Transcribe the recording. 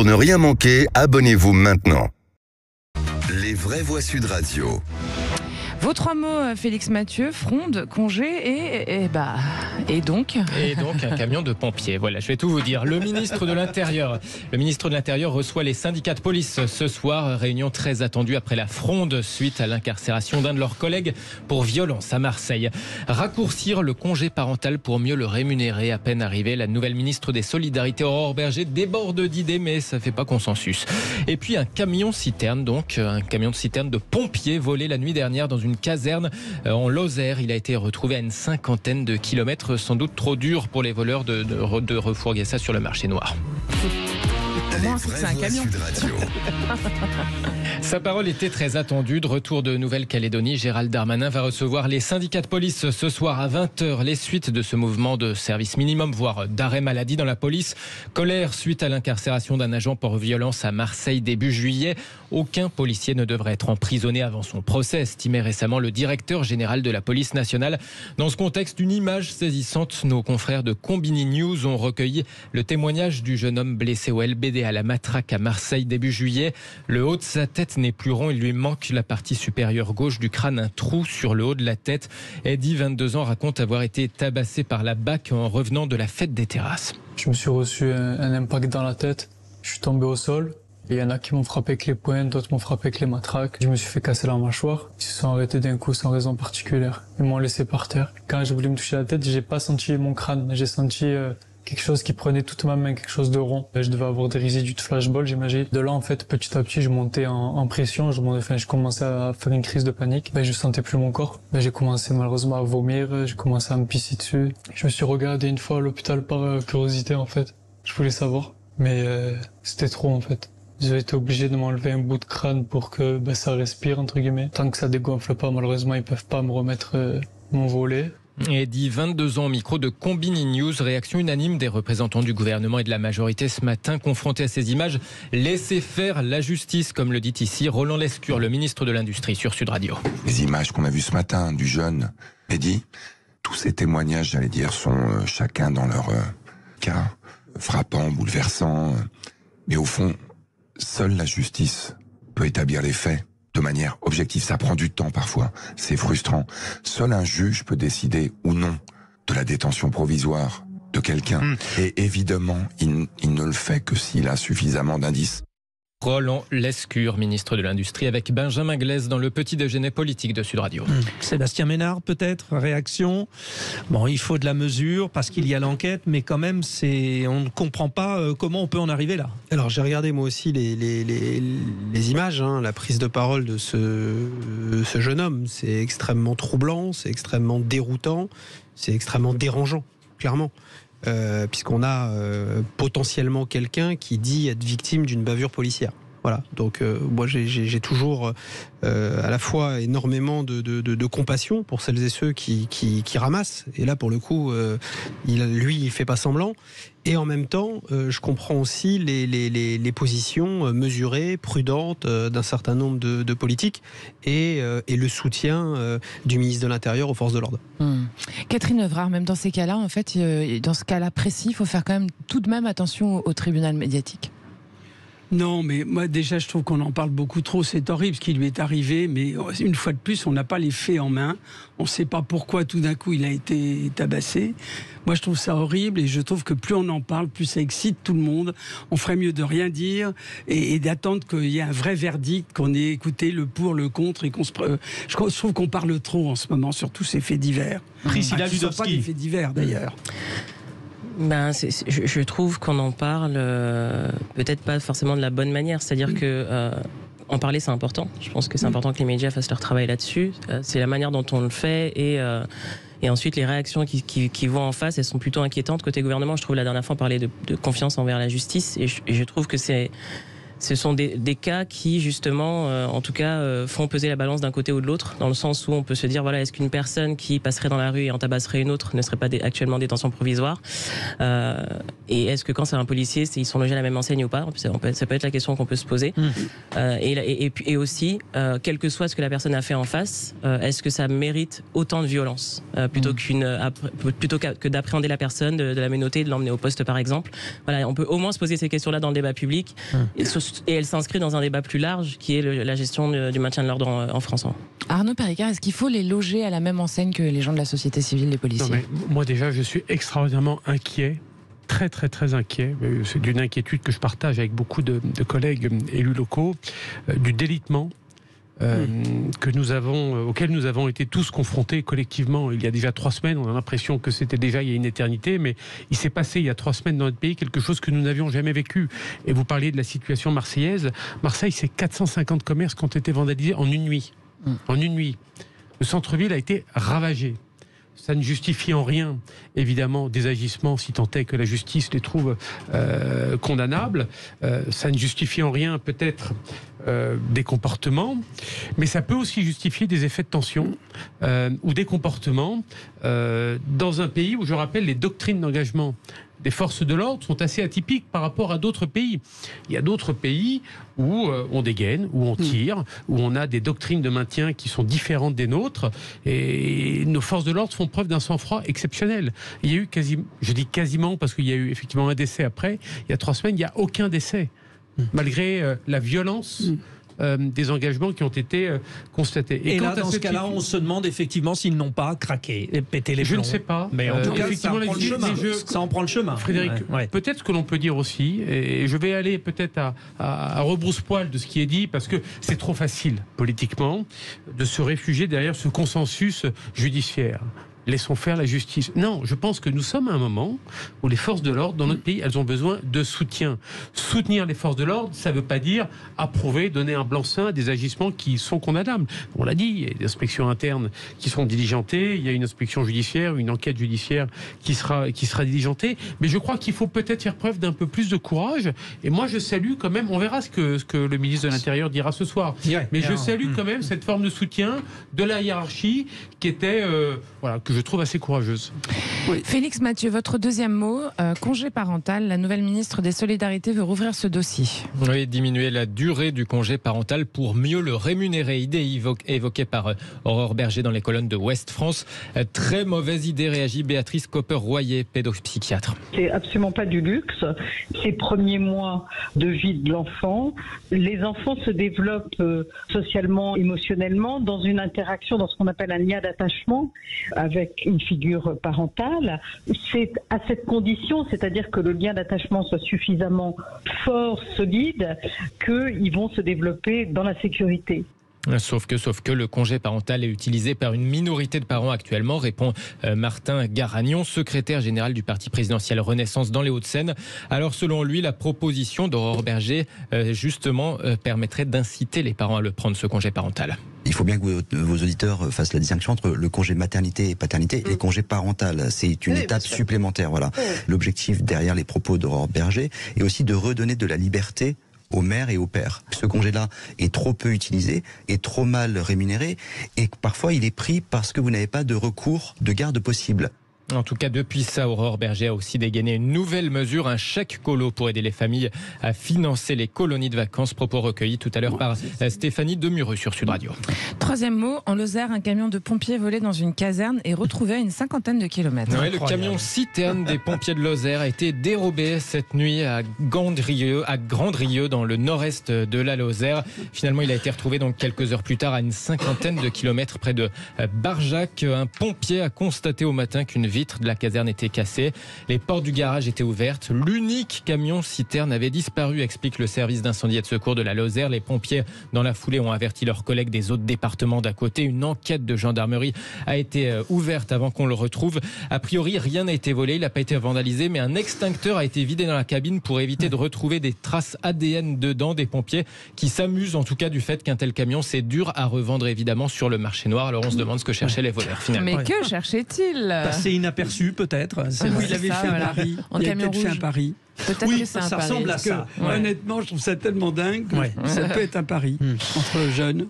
Pour ne rien manquer, abonnez-vous maintenant. Les vraies voix Sud Radio. Vos trois mots, euh, Félix Mathieu, fronde, congé et, et, bah et donc Et donc un camion de pompiers. Voilà, je vais tout vous dire. Le ministre de l'Intérieur, le ministre de l'Intérieur reçoit les syndicats de police ce soir. Réunion très attendue après la fronde suite à l'incarcération d'un de leurs collègues pour violence à Marseille. Raccourcir le congé parental pour mieux le rémunérer. À peine arrivé, la nouvelle ministre des Solidarités Aurore Berger déborde d'idées, mais ça fait pas consensus. Et puis un camion citerne, donc un camion de citerne de pompiers volé la nuit dernière dans une une caserne euh, en Lozère. Il a été retrouvé à une cinquantaine de kilomètres, sans doute trop dur pour les voleurs de, de, de refourguer ça sur le marché noir. c'est un camion. Sa parole était très attendue. De retour de Nouvelle-Calédonie, Gérald Darmanin va recevoir les syndicats de police ce soir à 20h. Les suites de ce mouvement de service minimum, voire d'arrêt maladie dans la police. Colère suite à l'incarcération d'un agent pour violence à Marseille début juillet. Aucun policier ne devrait être emprisonné avant son procès, estimait récemment le directeur général de la police nationale. Dans ce contexte, une image saisissante, nos confrères de Combini News ont recueilli le témoignage du jeune homme blessé au LBD à la matraque à Marseille début juillet. Le haut de sa tête n'est plus rond, il lui manque la partie supérieure gauche du crâne, un trou sur le haut de la tête. Eddie, 22 ans, raconte avoir été tabassé par la BAC en revenant de la fête des terrasses. Je me suis reçu un, impact dans la tête, je suis tombé au sol. Il y en a qui m'ont frappé avec les poings, d'autres m'ont frappé avec les matraques. Je me suis fait casser la mâchoire. Ils se sont arrêtés d'un coup sans raison particulière. Ils m'ont laissé par terre. Quand j'ai voulu me toucher la tête, j'ai pas senti mon crâne. J'ai senti euh, quelque chose qui prenait toute ma main, quelque chose de rond. Je devais avoir des résidus de flashball, j'imagine. De là, en fait, petit à petit, je montais en, pression, je, enfin, je commençais à faire une crise de panique. Ben, je sentais plus mon corps. Ben, j'ai commencé malheureusement à vomir, j'ai commencé à me pisser dessus. Je me suis regardé une fois à l'hôpital par euh, curiosité, en fait. Je voulais savoir, mais euh, c'était trop, en fait. Ont été obligés de m'enlever un bout de crâne pour que ben, ça respire, entre guillemets. Tant que ça dégonfle pas, malheureusement, ils peuvent pas me remettre euh, mon volet. Et dit 22 ans au micro de Combini News. Réaction unanime des représentants du gouvernement et de la majorité ce matin confrontés à ces images. Laissez faire la justice, comme le dit ici Roland Lescure, le ministre de l'Industrie sur Sud Radio. Les images qu'on a vues ce matin du jeune Eddie, tous ces témoignages, j'allais dire, sont euh, chacun dans leur euh, cas frappants, bouleversants. Mais au fond, seule la justice peut établir les faits de manière objective. Ça prend du temps parfois, c'est frustrant. Seul un juge peut décider ou non de la détention provisoire de quelqu'un. Hmm. Et évidemment, il, il ne le fait que s'il a suffisamment d'indices. Roland Lescure, ministre de l'Industrie, avec Benjamin Glaise dans le petit déjeuner politique de Sud Radio. Hmm. Sébastien Ménard, peut-être, réaction? Bon, il faut de la mesure parce qu'il y a l'enquête, mais quand même, c'est, on ne comprend pas euh, comment on peut en arriver là. Alors, j'ai regardé moi aussi les, les, les, images, hein, la prise de parole de ce, ce jeune homme. C'est extrêmement troublant, c'est extrêmement déroutant, c'est extrêmement dérangeant, clairement. Euh, puisqu'on a euh, potentiellement quelqu'un qui dit être victime d'une bavure policière. Voilà, donc euh, moi j'ai toujours à la fois énormément de, compassion pour celles et ceux qui, ramassent, et là pour le coup, il, lui il fait pas semblant, et en même temps, euh, je comprends aussi les, positions euh, mesurées, prudentes euh, d'un certain nombre de, politiques et, et, le soutien du ministre de l'Intérieur aux forces de l'ordre. Hmm. Catherine Evrard, même dans ces cas-là, en fait, dans ce cas-là précis, il faut faire quand même tout de même attention au tribunal médiatique. Non, mais moi déjà, je trouve qu'on en parle beaucoup trop. C'est horrible ce qui lui est arrivé, mais une fois de plus, on n'a pas les faits en main. On ne sait pas pourquoi tout d'un coup il a été tabassé. Moi, je trouve ça horrible et je trouve que plus on en parle, plus ça excite tout le monde. On ferait mieux de rien dire et, d'attendre qu'il y ait un vrai verdict, qu'on ait écouté le pour, le contre et qu'on se. Je trouve qu'on parle trop en ce moment sur tous ces faits divers. Priscilla ah, pas des faits divers d'ailleurs. Ben, je, trouve qu'on en parle euh, peut-être pas forcément de la bonne manière. C'est-à-dire mm. que euh, en parler, c'est important. Je pense que c'est mm. important que les médias fassent leur travail là-dessus. Euh, c'est la manière dont on le fait et et ensuite, les réactions qui, qui, vont en face, elles sont plutôt inquiétantes côté gouvernement. Je trouve la dernière fois on parlait de, de confiance envers la justice et je, je trouve que c'est ce sont des, des cas qui justement, euh, en tout cas, euh, font peser la balance d'un côté ou de l'autre, dans le sens où on peut se dire voilà, est-ce qu'une personne qui passerait dans la rue et en tabasserait une autre ne serait pas actuellement en détention provisoire Euh, Et est-ce que quand c'est un policier, ils sont logés à la même enseigne ou pas? Ça peut, ça peut être la question qu'on peut se poser. Euh, et, et, et et aussi, euh, quel que soit ce que la personne a fait en face, euh, est-ce que ça mérite autant de violence euh, plutôt qu'une après- plutôt que d'appréhender la personne, de, de la menotter, de l'emmener au poste par exemple? Voilà, on peut au moins se poser ces questions-là dans le débat public. Et, sur- et elle s'inscrit dans un débat plus large qui est le- la gestion du maintien de l'ordre en, en France. Arnaud Péricard, est-ce qu'il faut les loger à la même enseigne que les gens de la société civile, les Non, policiers mais moi déjà, je suis extraordinairement inquiet, très très très inquiet. C'est d'une inquiétude que je partage avec beaucoup de, de collègues euh, élus locaux, euh, du délitement. Euh, que nous avons, euh, auquel nous avons été tous confrontés collectivement il y a déjà trois semaines. On a l'impression que c'était déjà il y a une éternité, mais il s'est passé il y a trois semaines dans notre pays quelque chose que nous n'avions jamais vécu. Et vous parliez de la situation marseillaise. Marseille, c'est 450 commerces qui ont été vandalisés en une nuit. En une nuit. Le centre-ville a été ravagé. Ça ne justifie en rien, évidemment, des agissements, si tant est que la justice les trouve euh, condamnables. Euh, ça ne justifie en rien, peut-être, euh, des comportements, mais ça peut aussi justifier des effets de tension ou des comportements dans un pays où, je rappelle, les doctrines d'engagement des forces de l'ordre sont assez atypiques par rapport à d'autres pays. Il y a d'autres pays où euh, on dégaine, où on tire, où on a des doctrines de maintien qui sont différentes des nôtres, et nos forces de l'ordre font preuve d'un sang-froid exceptionnel. Il y a eu quasiment, je dis quasiment parce qu'il y a eu effectivement un décès après, il y a trois semaines, il n'y a aucun décès, malgré euh, la violence. Euh, des engagements qui ont été euh, constatés. Et, là, à dans ce cas-là, on se demande effectivement s'ils n'ont pas craqué et pété les Je ne sais pas. Mais en Euh, tout cas, ça en prend le chemin. les jeux- Ça en prend le chemin. Frédéric, Ouais, ouais. peut-être ce que l'on peut dire aussi, et je vais aller peut-être à, à, à rebrousse-poil de ce qui est dit, parce que c'est trop facile politiquement de se réfugier derrière ce consensus judiciaire. Laissons faire la justice. Non, je pense que nous sommes à un moment où les forces de l'ordre dans notre pays, elles ont besoin de soutien. Soutenir les forces de l'ordre, ça ne veut pas dire approuver, donner un blanc-seing à des agissements qui sont condamnables. On l'a dit, il y a des inspections internes qui sont diligentées, il y a une inspection judiciaire, une enquête judiciaire qui sera, qui sera diligentée. Mais je crois qu'il faut peut-être faire preuve d'un peu plus de courage. Et moi, je salue quand même, on verra ce que, ce que le ministre de l'Intérieur dira ce soir. Mais je salue hmm. quand même cette forme de soutien de la hiérarchie qui était, euh, voilà, que je trouve assez courageuse. Félix Mathieu, votre deuxième mot, euh, congé parental. La nouvelle ministre des Solidarités veut rouvrir ce dossier. Oui, diminuer la durée du congé parental pour mieux le rémunérer. Idée évo- évoquée par euh, Aurore Berger dans les colonnes de Ouest France. Euh, Très mauvaise idée, réagit Béatrice Copper-Royer, pédopsychiatre. C'est absolument pas du luxe. Ces premiers mois de vie de l'enfant, les enfants se développent euh, socialement, émotionnellement dans une interaction, dans ce qu'on appelle un lien d'attachement avec une figure parentale. C'est à cette condition, c'est-à-dire que le lien d'attachement soit suffisamment fort, solide, qu'ils vont se développer dans la sécurité. Sauf que, sauf que le congé parental est utilisé par une minorité de parents actuellement, répond euh, Martin Garagnon, secrétaire général du parti présidentiel Renaissance dans les Hauts-de-Seine. Alors, selon lui, la proposition d'Aurore Berger, euh, justement, euh, permettrait d'inciter les parents à le prendre, ce congé parental. Il faut bien que vos, auditeurs fassent la distinction entre le congé maternité et paternité et le congé parental. C'est une Oui, étape supplémentaire. Voilà. L'objectif derrière les propos d'Aurore Berger est aussi de redonner de la liberté aux mères et aux pères. Ce congé-là est trop peu utilisé, est trop mal rémunéré et parfois il est pris parce que vous n'avez pas de recours de garde possible. En tout cas, depuis ça, Aurore Berger a aussi dégainé une nouvelle mesure, un chèque colo pour aider les familles à financer les colonies de vacances. Propos recueillis tout à l'heure par euh, Stéphanie Demureux sur Sud Radio. Troisième mot, en Lozère, un camion de pompiers volé dans une caserne et retrouvé à une cinquantaine de kilomètres. Ouais, le camion citerne des pompiers de Lozère a été dérobé cette nuit à Gandrieux, à Grandrieux, dans le nord-est de la Lozère. Finalement, il a été retrouvé donc quelques heures plus tard à une cinquantaine de kilomètres près de euh, Barjac. Un pompier a constaté au matin qu'une de la caserne était cassée. Les portes du garage étaient ouvertes. L'unique camion citerne avait disparu, explique le service d'incendie et de secours de la Lozère. Les pompiers, dans la foulée, ont averti leurs collègues des autres départements d'à côté. Une enquête de gendarmerie a été euh, ouverte avant qu'on le retrouve. A priori, rien n'a été volé, il n'a pas été vandalisé, mais un extincteur a été vidé dans la cabine pour éviter de retrouver des traces ADN dedans des pompiers qui s'amusent en tout cas du fait qu'un tel camion, c'est dur à revendre évidemment sur le marché noir. Alors on se demande ce que cherchaient les voleurs finalement. Mais que cherchait-il Passé inaperçu peut-être. C'est Oui, vrai. il avait ça, fait voilà. un pari. En il a camion peut-être fait un rouge. pari. Peut-être Oui, que c'est un ça pari. ressemble à ça. honnêtement, je trouve ça tellement dingue. Ouais. Ça peut être un pari Hmm. entre jeunes.